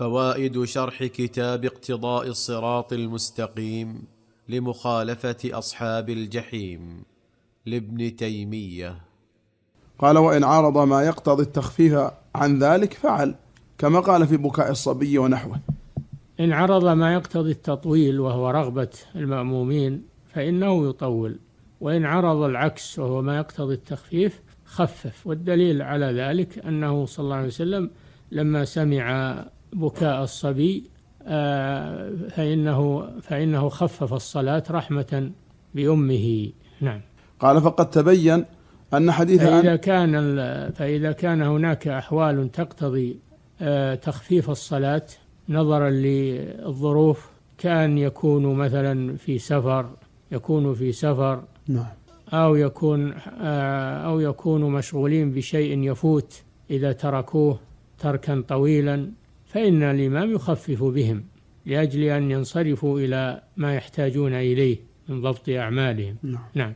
فوائد شرح كتاب اقتضاء الصراط المستقيم لمخالفة أصحاب الجحيم لابن تيمية. قال وإن عارض ما يقتضي التخفيف عن ذلك فعل كما قال في بكاء الصبي ونحوه. إن عرض ما يقتضي التطويل وهو رغبة المأمومين فإنه يطول وإن عرض العكس وهو ما يقتضي التخفيف خفف والدليل على ذلك أنه صلى الله عليه وسلم لما سمع بكاء الصبي آه، فإنه فإنه خفف الصلاة رحمة بأمه نعم. قال فقد تبين أن حديث فإذا كان فإذا كان هناك أحوال تقتضي آه، تخفيف الصلاة نظرا للظروف كان يكون مثلا في سفر يكون في سفر نعم. أو يكون آه، أو يكونوا مشغولين بشيء يفوت إذا تركوه تركا طويلا فإن الإمام يخفف بهم لأجل أن ينصرفوا إلى ما يحتاجون إليه من ضبط أعمالهم. نعم. نعم.